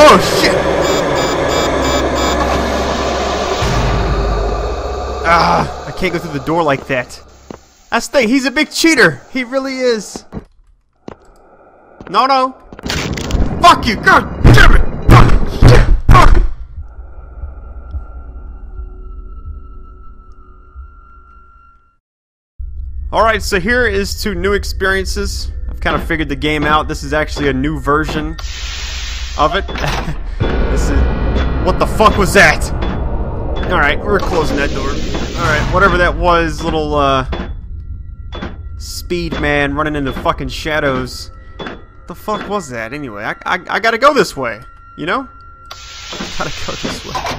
Oh shit! Ah, I can't go through the door like that. That's the thing, he's a big cheater. He really is. No, no. Fuck you, god damn it! Fuck, shit, fuck. Alright, so here is to new experiences. I've kind of figured the game out. This is actually a new version of it. this is... What the fuck was that? Alright, we're closing that door. Alright, whatever that was, little, uh... Speed man running into fucking shadows. the fuck was that, anyway? I, I, I gotta go this way, you know? I gotta go this way.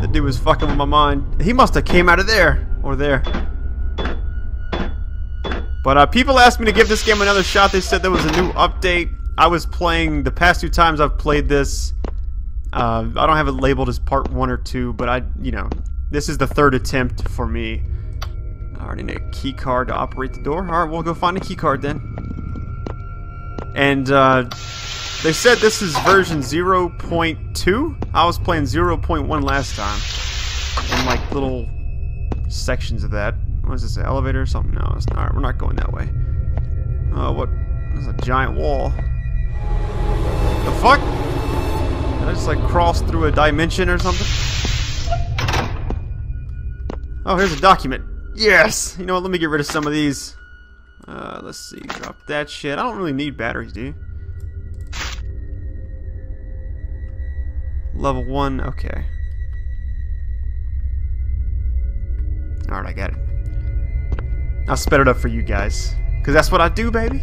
The dude was fucking with my mind. He must have came out of there. Or there. But uh, people asked me to give this game another shot. They said there was a new update. I was playing the past two times I've played this. Uh, I don't have it labeled as part one or two, but I, you know, this is the third attempt for me. I already need a key card to operate the door. All right, we'll go find a key card then. And uh, they said this is version 0.2. I was playing 0.1 last time, in like little sections of that. What is this, elevator or something? No, it's not. We're not going that way. Uh, what? There's a giant wall. The fuck? Did I just like cross through a dimension or something? Oh, here's a document. Yes! You know what, let me get rid of some of these. Uh, let's see, drop that shit. I don't really need batteries, do you? Level 1, okay. Alright, I got it. I'll sped it up for you guys. Because that's what I do, baby.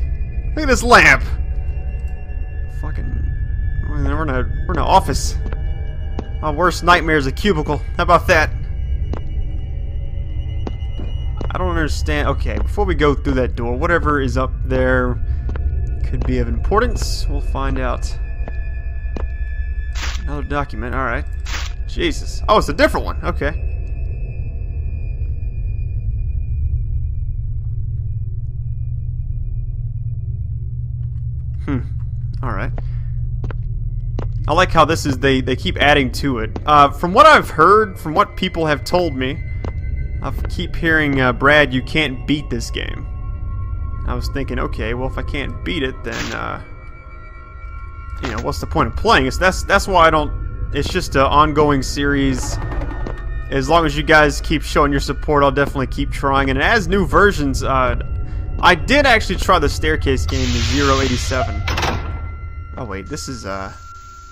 Look at this lamp! Fucking... We're in a, we're in an office. My worst nightmare is a cubicle. How about that? I don't understand. Okay, before we go through that door, whatever is up there could be of importance. We'll find out. Another document. Alright. Jesus. Oh, it's a different one. Okay. Hmm. Alright. I like how this is, they, they keep adding to it. Uh, from what I've heard, from what people have told me, I keep hearing, uh, Brad, you can't beat this game. I was thinking, okay, well, if I can't beat it, then, uh, you know, what's the point of playing? It's, that's, that's why I don't, it's just an ongoing series. As long as you guys keep showing your support, I'll definitely keep trying. And as new versions, uh, I did actually try the staircase game, the 087. Oh wait, this is uh,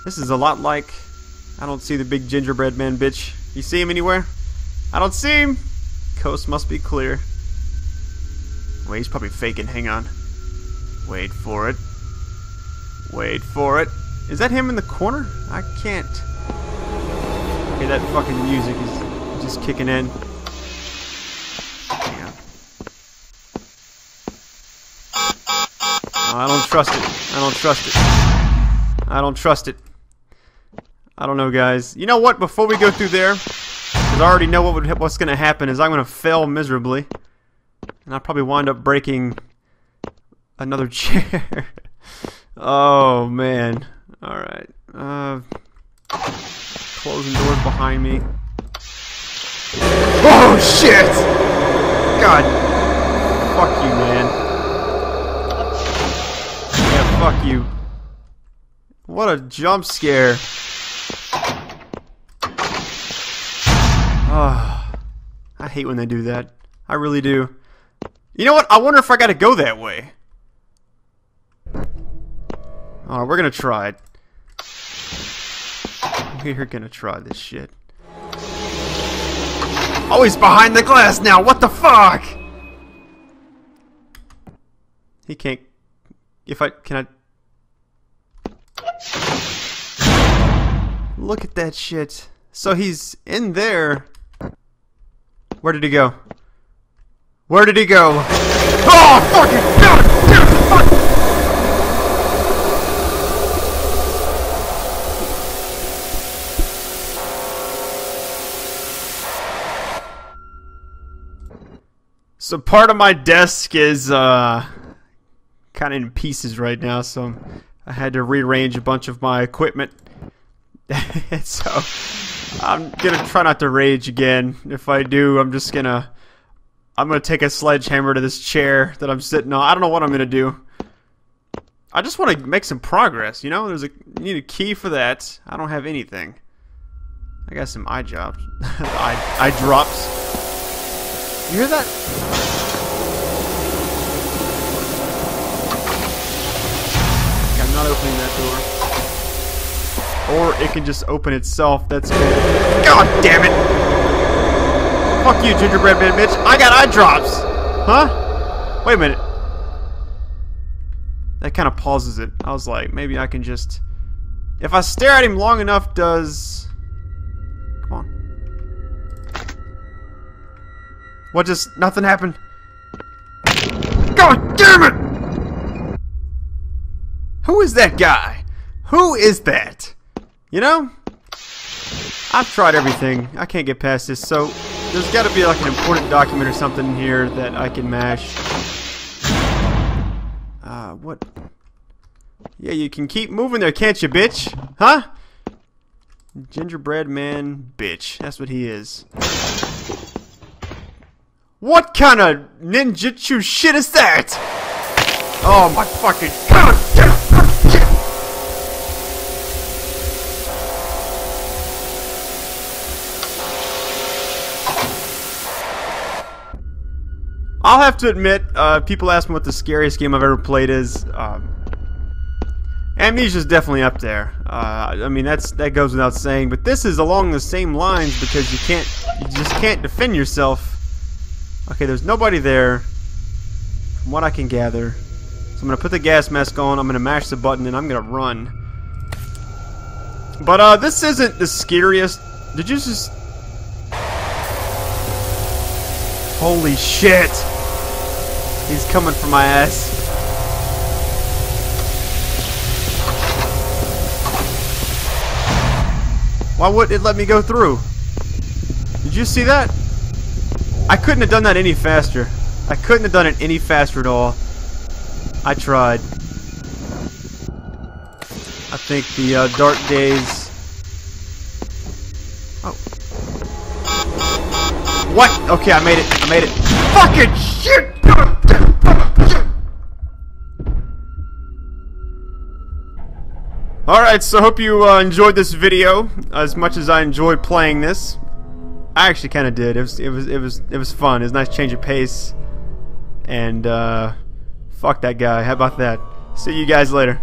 this is a lot like. I don't see the big gingerbread man, bitch. You see him anywhere? I don't see him. Coast must be clear. Wait, he's probably faking. Hang on. Wait for it. Wait for it. Is that him in the corner? I can't. Okay, that fucking music is just kicking in. I don't trust it. I don't trust it. I don't trust it. I don't know, guys. You know what? Before we go through there, because I already know what would, what's going to happen is I'm going to fail miserably. And I'll probably wind up breaking another chair. oh, man. Alright. Uh, closing doors behind me. Oh, shit! God. Fuck you, man. Yeah, fuck you. What a jump scare. Oh, I hate when they do that. I really do. You know what? I wonder if I gotta go that way. Alright, we're gonna try it. We're gonna try this shit. Oh, he's behind the glass now! What the fuck? He can't... If I... Can I... Look at that shit. So he's in there. Where did he go? Where did he go? Oh, fucking god! Fuck! So part of my desk is uh kind of in pieces right now, so I had to rearrange a bunch of my equipment. so I'm gonna try not to rage again. If I do, I'm just gonna I'm gonna take a sledgehammer to this chair that I'm sitting on. I don't know what I'm gonna do. I just want to make some progress, you know? There's a need a key for that. I don't have anything. I got some eye drops. eye, eye drops. You hear that? I'm not opening that door. Or it can just open itself. That's cool. God damn it! Fuck you, gingerbread man bitch. I got eye drops. Huh? Wait a minute. That kind of pauses it. I was like, maybe I can just... If I stare at him long enough, does... Come on. What just... Nothing happened? God damn it! Who is that guy? Who is that? You know? I've tried everything. I can't get past this, so there's got to be like an important document or something here that I can mash. Uh, what? Yeah, you can keep moving there, can't you, bitch? Huh? Gingerbread man, bitch. That's what he is. What kind of ninjutsu shit is that? Oh my fucking god! I'll have to admit, uh, people ask me what the scariest game I've ever played is. Um, Amnesia's definitely up there. Uh, I mean, that's that goes without saying. But this is along the same lines because you can't, you just can't defend yourself. Okay, there's nobody there, from what I can gather. So I'm gonna put the gas mask on. I'm gonna mash the button and I'm gonna run. But uh, this isn't the scariest. Did you just? Holy shit! He's coming for my ass. Why wouldn't it let me go through? Did you see that? I couldn't have done that any faster. I couldn't have done it any faster at all. I tried. I think the uh, dark days... Oh. What? Okay, I made it. I made it. Fucking shit! Alright, so hope you uh, enjoyed this video as much as I enjoyed playing this. I actually kind of did. It was it was it was it was fun. It was a nice change of pace. And uh fuck that guy. How about that? See you guys later.